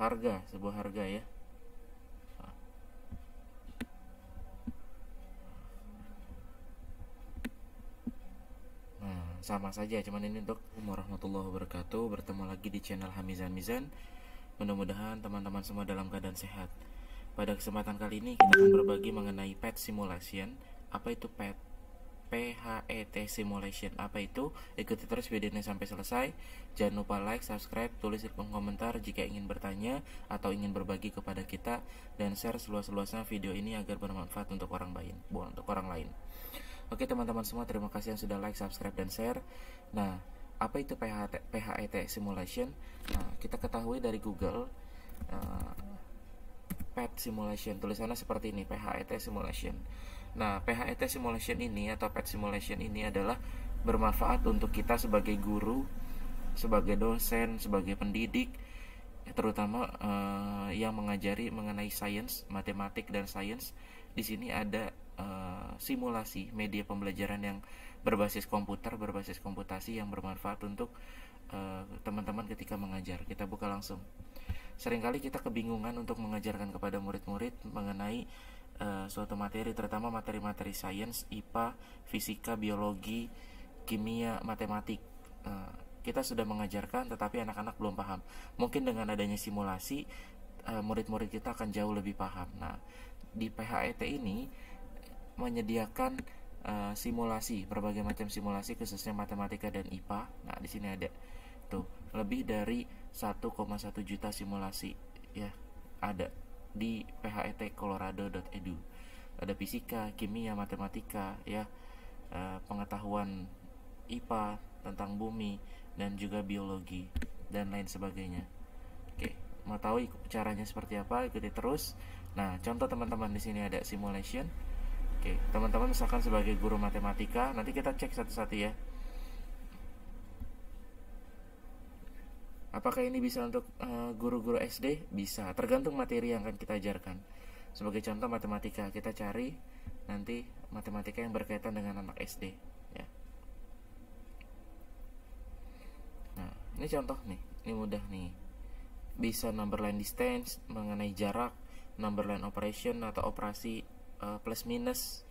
harga sebuah harga ya Nah, sama saja, cuman ini untuk warahmatullahi wabarakatuh. Bertemu lagi di channel Hamizan Mizan. Mudah-mudahan teman-teman semua dalam keadaan sehat. Pada kesempatan kali ini kita akan berbagi mengenai pet simulation. Apa itu pet? PHET simulation. Apa itu? Ikuti terus videonya sampai selesai. Jangan lupa like, subscribe, tulis di komentar jika ingin bertanya atau ingin berbagi kepada kita dan share seluas-luasnya video ini agar bermanfaat untuk orang lain, bukan untuk orang lain. Oke teman-teman semua, terima kasih yang sudah like, subscribe, dan share. Nah, apa itu PHET simulation? Nah, kita ketahui dari Google uh, PET simulation tulisannya seperti ini PHET simulation. Nah, PHET simulation ini atau PET simulation ini adalah bermanfaat untuk kita sebagai guru, sebagai dosen, sebagai pendidik, terutama uh, yang mengajari mengenai sains, matematik dan sains. Di sini ada uh, simulasi media pembelajaran yang berbasis komputer, berbasis komputasi yang bermanfaat untuk teman-teman uh, ketika mengajar. Kita buka langsung. Seringkali kita kebingungan untuk mengajarkan kepada murid-murid mengenai uh, suatu materi, terutama materi-materi sains, IPA, fisika, biologi, kimia, matematik. Uh, kita sudah mengajarkan, tetapi anak-anak belum paham. Mungkin dengan adanya simulasi, murid-murid uh, kita akan jauh lebih paham. Nah, di PHET ini menyediakan uh, simulasi berbagai macam simulasi khususnya matematika dan IPA. Nah, di sini ada tuh lebih dari 1,1 juta simulasi ya ada di phetcolorado.edu. Ada fisika, kimia, matematika ya uh, pengetahuan IPA tentang bumi dan juga biologi dan lain sebagainya. Oke, mau tahu caranya seperti apa? Ikuti terus. Nah, contoh teman-teman di sini ada simulation Oke, teman-teman misalkan sebagai guru matematika, nanti kita cek satu-satu ya. Apakah ini bisa untuk guru-guru uh, SD? Bisa, tergantung materi yang akan kita ajarkan. Sebagai contoh matematika, kita cari nanti matematika yang berkaitan dengan anak SD. Ya. Nah, ini contoh nih, ini mudah nih. Bisa number line distance mengenai jarak, number line operation atau operasi uh, plus minus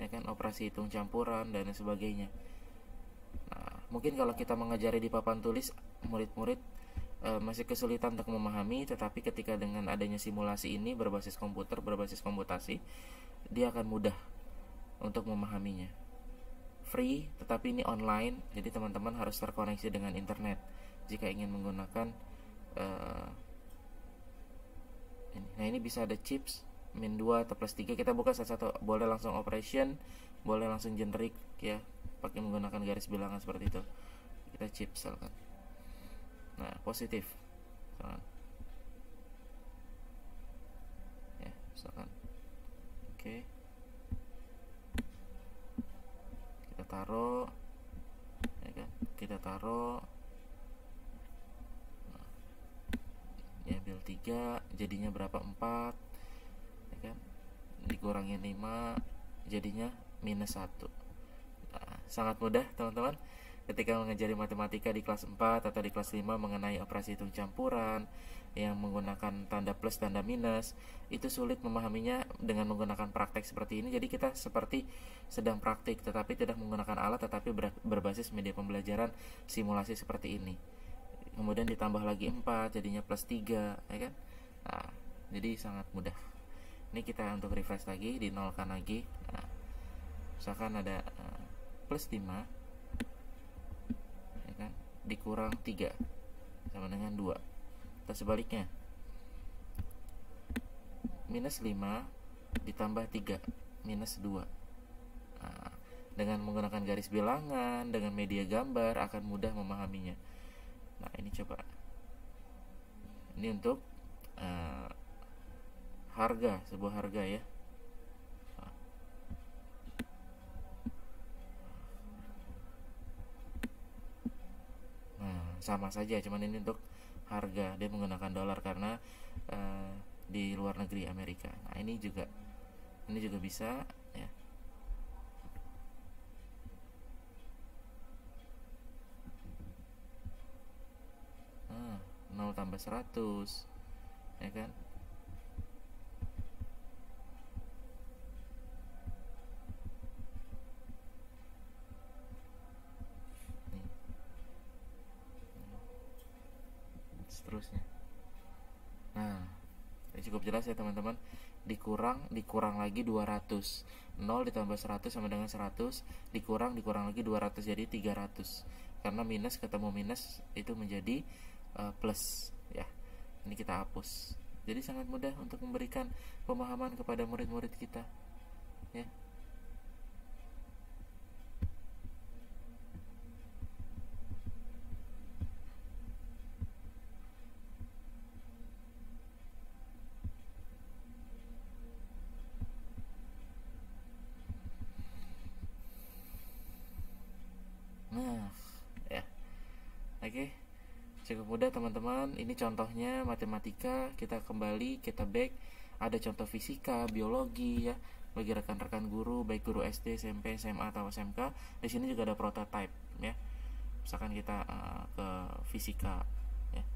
ya kan operasi hitung campuran dan sebagainya mungkin kalau kita mengajari di papan tulis murid-murid uh, masih kesulitan untuk memahami tetapi ketika dengan adanya simulasi ini berbasis komputer berbasis komputasi dia akan mudah untuk memahaminya. Free tetapi ini online jadi teman-teman harus terkoneksi dengan internet. Jika ingin menggunakan ini. nah ini bisa ada chips min 2 atau plus 3 kita buka satu-satu boleh langsung operation boleh langsung generik ya pakai menggunakan garis bilangan seperti itu. Kita chip misalkan nah positif. Misalkan. Ya misalkan. Oke. Kita taruh. Ya kan? Kita taruh. Ya ambil 3 jadinya berapa? 4 kan? Dikurangin 5 jadinya minus 1 nah, sangat mudah teman-teman. Ketika mengajari matematika di kelas 4 atau di kelas 5 mengenai operasi hitung campuran yang menggunakan tanda plus tanda minus itu sulit memahaminya dengan menggunakan praktek seperti ini. Jadi kita seperti sedang praktik tetapi tidak menggunakan alat tetapi berbasis media pembelajaran simulasi seperti ini. Kemudian ditambah lagi 4 jadinya plus 3 ya kan? Nah, jadi sangat mudah. Ini kita untuk refresh lagi di nolkan lagi. Nah, misalkan ada uh, plus 5 ya kan? Dikurang 3 sama dengan 2 atau sebaliknya. Minus 5 ditambah 3 minus 2 nah, dengan menggunakan garis bilangan dengan media gambar akan mudah memahaminya. Nah ini coba. Ini untuk uh, harga sebuah harga ya nah sama saja cuman ini untuk harga dia menggunakan dolar karena uh, di luar negeri Amerika. Nah ini juga ini juga bisa ya. Nah, 0 tambah 100 ya kan seterusnya. Nah ini cukup jelas ya teman-teman. Dikurang dikurang lagi 200 0 ditambah 100 sama dengan 100 dikurang dikurang lagi 200 jadi 300 karena minus ketemu minus itu menjadi uh, plus ya. Ini kita hapus. Jadi sangat mudah untuk memberikan pemahaman kepada murid-murid kita ya Oke, cukup mudah teman-teman. Ini contohnya matematika. Kita kembali, kita back. Ada contoh fisika, biologi ya. Bagi rekan-rekan guru, baik guru SD, SMP, SMA atau SMK. Di sini juga ada prototype ya. Misalkan kita uh, ke fisika ya.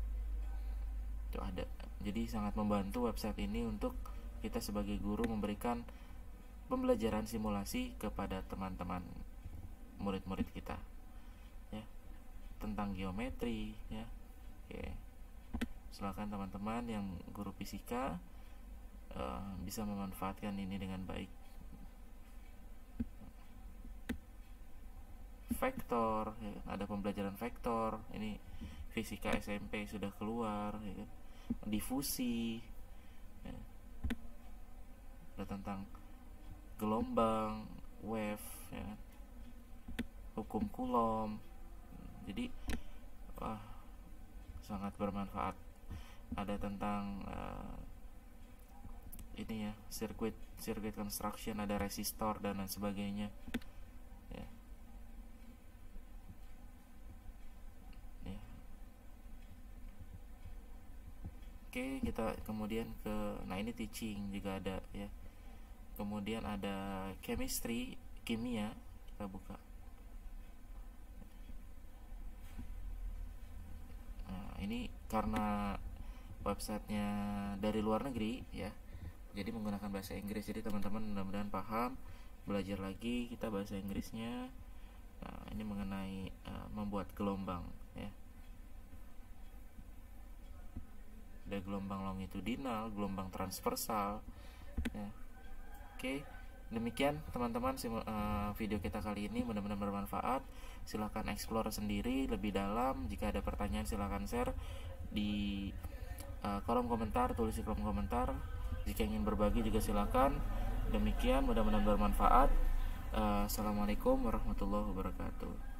Itu ada. Jadi sangat membantu website ini untuk kita sebagai guru memberikan pembelajaran simulasi kepada teman-teman murid-murid kita tentang geometri ya oke silakan teman-teman yang guru fisika uh, bisa memanfaatkan ini dengan baik vektor ya, ada pembelajaran vektor ini fisika SMP sudah keluar ya, kan. difusi ya. ada tentang gelombang wave ya, kan. hukum kulom jadi wah sangat bermanfaat. Ada tentang uh, ini ya sirkuit sirkuit construction ada resistor dan lain sebagainya. Ya. Ya. Oke kita kemudian ke nah ini teaching juga ada ya. Kemudian ada chemistry kimia kita buka ini karena websitenya dari luar negeri ya. Jadi menggunakan bahasa Inggris. Jadi teman-teman mudah-mudahan paham. Belajar lagi kita bahasa Inggrisnya. Nah, ini mengenai uh, membuat gelombang ya. Ada gelombang longitudinal gelombang transversal ya. Oke demikian teman-teman uh, video kita kali ini benar-benar bermanfaat. Silahkan explore sendiri lebih dalam. Jika ada pertanyaan silahkan share di uh, kolom komentar tulis di kolom komentar. Jika ingin berbagi juga silahkan demikian mudah-mudahan bermanfaat. Uh, assalamualaikum warahmatullahi wabarakatuh